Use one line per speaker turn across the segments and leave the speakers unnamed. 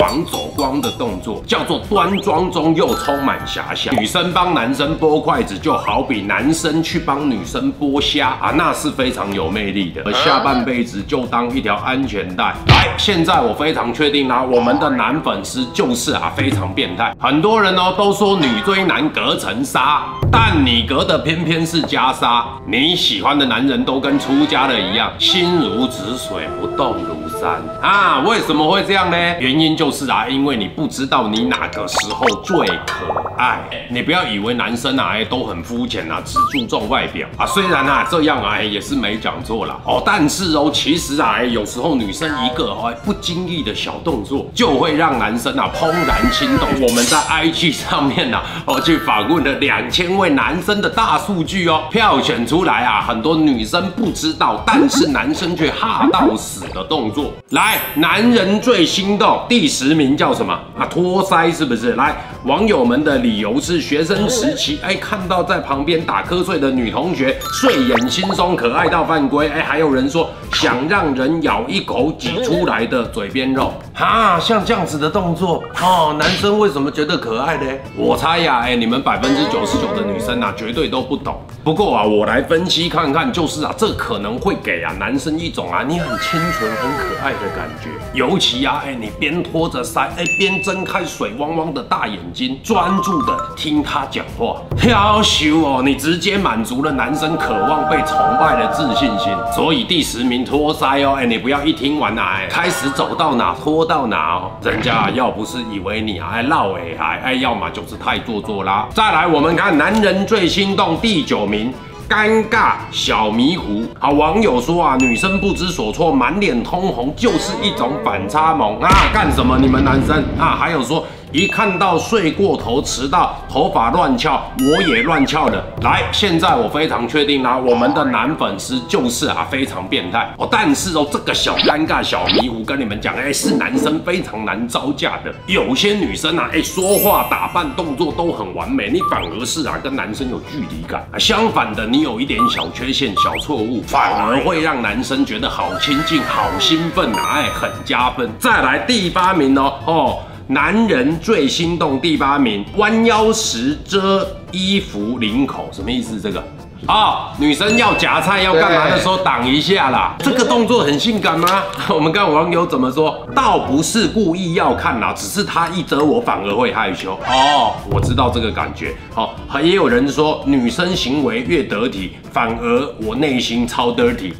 防走光的动作，叫做端庄中又充满遐想。女生帮男生剥筷子，就好比男生去帮女生剥虾啊，那是非常有魅力的。而下半辈子就当一条安全带。来，现在我非常确定啦，我们的男粉丝就是啊非常变态。很多人哦都说女追男隔层纱，但你隔的偏偏是袈裟。你喜欢的男人都跟出家的一样，心如止水，不动如山啊。为什么会这样呢？原因就是啊，因为你不知道你哪个时候最可爱。你不要以为男生啊，哎都很肤浅啊，只注重外表啊。虽然啊这样啊，也是没讲错啦哦，但是哦，其实啊，哎有时候女生一个哦不经意的小动作，就会让男生啊怦然心动。我们在 IG 上面呢，哦去访问了两千位男生的大数据哦，票选出来啊，很多女生不知道，但是男生却哈到死的动作。来，男人最心动第十实名叫什么啊？托腮是不是？来，网友们的理由是学生时期，哎，看到在旁边打瞌睡的女同学，睡眼惺忪，可爱到犯规。哎，还有人说想让人咬一口挤出来的嘴边肉，哈，像这样子的动作哦，男生为什么觉得可爱呢？我猜呀，哎，你们百分之九十九的女生啊，绝对都不懂。不过啊，我来分析看看，就是啊，这可能会给啊男生一种啊，你很清纯、很可爱的感觉。尤其啊，哎，你边拖着腮，哎，边睁开水汪汪的大眼睛，专注的听他讲话，要羞哦，你直接满足了男生渴望被崇拜的自信心。所以第十名托腮哦，哎，你不要一听完啊，哎，开始走到哪拖到哪哦，人家要不是以为你还闹哎还哎，要么就是太做作啦。再来，我们看男人最心动第九名。尴尬小迷糊，好网友说啊，女生不知所措，满脸通红，就是一种反差萌啊！干什么？你们男生啊？还有说。一看到睡过头、迟到、头发乱翘，我也乱翘了。来，现在我非常确定啦，我们的男粉丝就是啊非常变态哦。但是哦，这个小尴尬、小迷糊，跟你们讲，哎，是男生非常难招架的。有些女生啊，哎，说话、打扮、动作都很完美，你反而是啊跟男生有距离感啊。相反的，你有一点小缺陷、小错误，反而会让男生觉得好亲近、好兴奋啊，哎，很加分。再来第八名哦，哦。男人最心动第八名，弯腰时遮衣服领口，什么意思？这个啊，女生要夹菜要干嘛的时候挡一下啦，这个动作很性感吗？我们看网友怎么说，倒不是故意要看啦，只是他一遮我反而会害羞哦。我知道这个感觉。好，也有人说女生行为越得体，反而我内心超 dirty。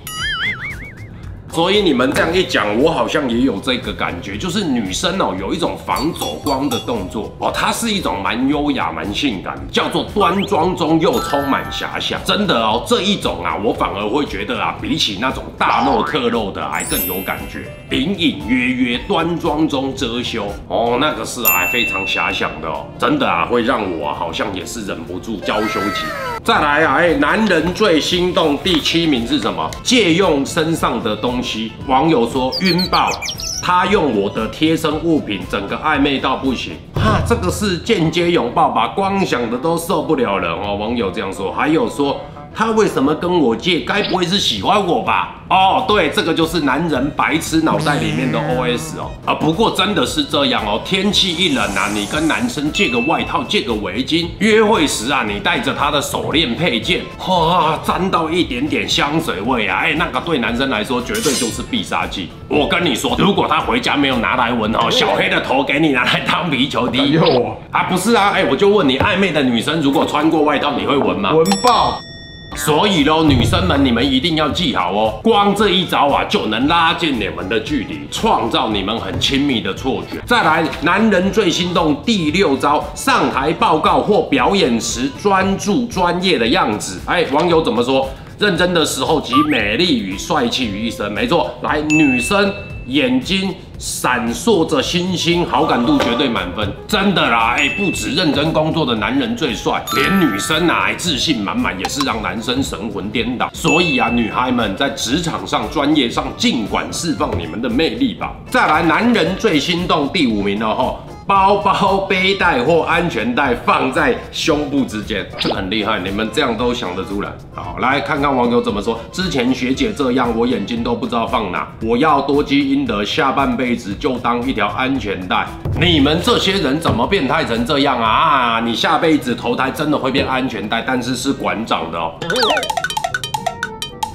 所以你们这样一讲，我好像也有这个感觉，就是女生哦有一种防走光的动作哦，它是一种蛮优雅、蛮性感，叫做端庄中又充满遐想。真的哦，这一种啊，我反而会觉得啊，比起那种大露特露的还更有感觉，隐隐约约端庄中遮羞哦，那个是啊非常遐想的哦，真的啊会让我好像也是忍不住娇羞起来。再来啊，哎，男人最心动第七名是什么？借用身上的东西。网友说晕爆，他用我的贴身物品，整个暧昧到不行。哈，这个是间接拥抱吧？光想的都受不了了哦。网友这样说，还有说。他为什么跟我借？该不会是喜欢我吧？哦，对，这个就是男人白痴脑袋里面的 OS 哦。啊，不过真的是这样哦。天气一冷啊，你跟男生借个外套，借个围巾。约会时啊，你带着他的手链配件，哇，沾到一点点香水味啊，哎，那个对男生来说绝对就是必杀技。我跟你说，如果他回家没有拿来闻哦，小黑的头给你拿来当皮球踢。啊，不是啊，哎，我就问你，暧昧的女生如果穿过外套，你会闻吗？
闻爆。
所以喽，女生们，你们一定要记好哦。光这一招啊，就能拉近你们的距离，创造你们很亲密的错觉。再来，男人最心动第六招，上台报告或表演时专注专业的样子。哎，网友怎么说？认真的时候集美丽与帅气于一身。没错，来，女生。眼睛闪烁着星星，好感度绝对满分，真的啦！哎，不止认真工作的男人最帅，连女生啊，自信满满也是让男生神魂颠倒。所以啊，女孩们在职场上、专业上尽管释放你们的魅力吧。再来，男人最心动第五名了哈。包包、背带或安全带放在胸部之间，这 很厉害，你们这样都想得出来。好，来看看网友怎么说。之前学姐这样，我眼睛都不知道放哪。我要多积阴德，下半辈子就当一条安全带。你们这些人怎么变态成这样啊？啊，你下辈子投胎真的会变安全带，但是是馆长的哦。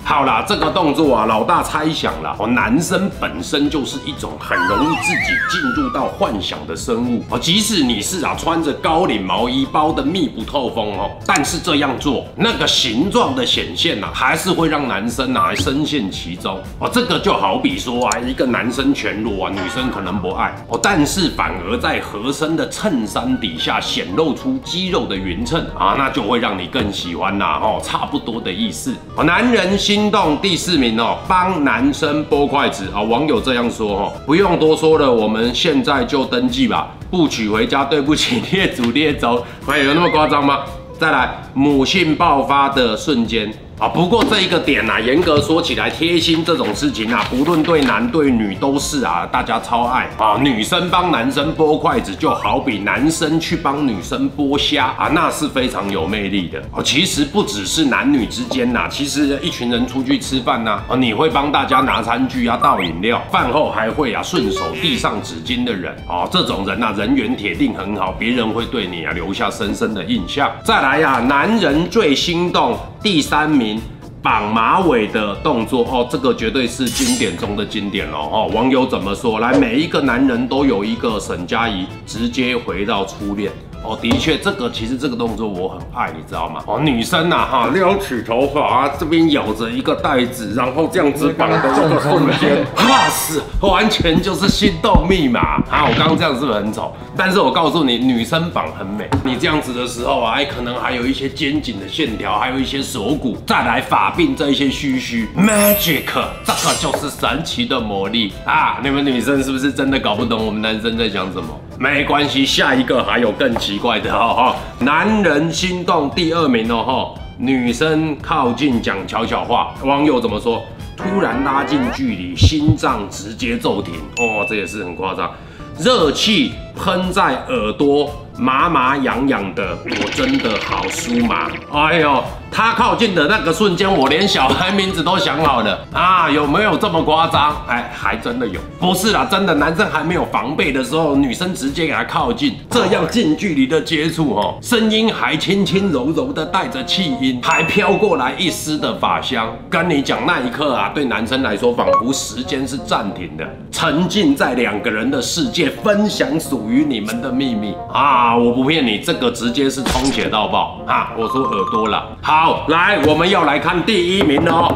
好啦，这个动作啊，老大猜想了哦。男生本身就是一种很容易自己进入到幻想的生物哦。即使你是啊穿着高领毛衣包的密不透风哦，但是这样做那个形状的显现呐，还是会让男生啊深陷其中哦。这个就好比说啊，一个男生全裸啊，女生可能不爱哦，但是反而在合身的衬衫底下显露出肌肉的匀称啊，那就会让你更喜欢呐哦，差不多的意思哦。男人心。心动第四名哦，帮男生剥筷子啊！网友这样说哦，不用多说了，我们现在就登记吧，不娶回家对不起列祖列宗，会有那么夸张吗？再来，母性爆发的瞬间。啊，不过这一个点呐，严格说起来，贴心这种事情啊，不论对男对女都是啊，大家超爱啊。女生帮男生剥筷子，就好比男生去帮女生剥虾啊，那是非常有魅力的哦。其实不只是男女之间呐，其实一群人出去吃饭呐，啊，你会帮大家拿餐具啊、倒饮料，饭后还会啊顺手递上纸巾的人哦，这种人呐，人缘铁定很好，别人会对你啊留下深深的印象。再来呀，男人最心动第三名。绑马尾的动作哦，这个绝对是经典中的经典了哦。网友怎么说？来，每一个男人都有一个沈佳宜，直接回到初恋。哦，的确，这个其实这个动作我很爱，你知道吗？哦，女生呐，哈，撩起头发啊，这边咬着一个袋子，然后这样子绑的这个瞬间，哈死，完全就是心动密码啊！我刚刚这样是不是很丑？但是我告诉你，女生绑很美。你这样子的时候啊，哎，可能还有一些肩颈的线条，还有一些锁骨，再来发鬓这一些须须，magic，这个就是神奇的魔力啊！你们女生是不是真的搞不懂我们男生在讲什么？没关系，下一个还有更奇怪的哈，男人心动第二名哦哈，女生靠近讲悄悄话，网友怎么说？突然拉近距离，心脏直接骤停哦，这也是很夸张，热气喷在耳朵。麻麻痒痒的，我真的好酥麻。哎呦，他靠近的那个瞬间，我连小孩名字都想好了啊！有没有这么夸张？哎，还真的有。不是啦，真的，男生还没有防备的时候，女生直接给他靠近，这样近距离的接触哦，声音还轻轻柔柔的带着气音，还飘过来一丝的法香。跟你讲那一刻啊，对男生来说，仿佛时间是暂停的，沉浸在两个人的世界，分享属于你们的秘密啊！我不骗你，这个直接是充血到爆啊！我说耳朵了。好，来，我们要来看第一名哦。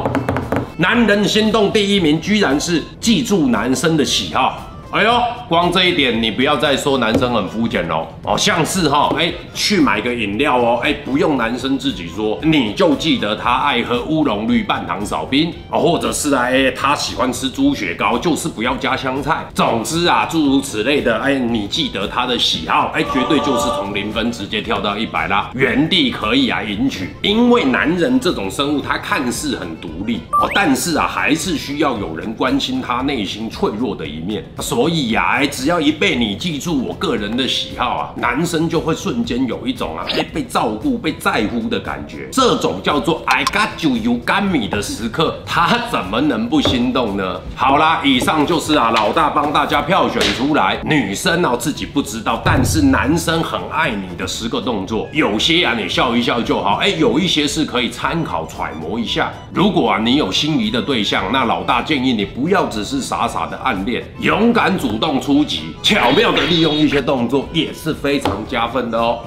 男人心动第一名，居然是记住男生的喜好。哎呦，光这一点你不要再说男生很肤浅喽哦，像是哈哎去买个饮料哦哎不用男生自己说，你就记得他爱喝乌龙绿半糖少冰哦，或者是啊哎他喜欢吃猪血糕，就是不要加香菜。总之啊诸如此类的哎，你记得他的喜好哎，绝对就是从零分直接跳到一百啦，原地可以啊赢取。因为男人这种生物他看似很独立哦，但是啊还是需要有人关心他内心脆弱的一面。所所以呀，只要一被你记住我个人的喜好啊，男生就会瞬间有一种啊被被照顾、被在乎的感觉。这种叫做 I got you you got me 的时刻，他怎么能不心动呢？好啦，以上就是啊老大帮大家票选出来，女生啊自己不知道，但是男生很爱你的十个动作。有些啊你笑一笑就好，哎，有一些是可以参考揣摩一下。如果啊你有心仪的对象，那老大建议你不要只是傻傻的暗恋，勇敢主动出击，巧妙的利用一些动作也是非常加分的哦。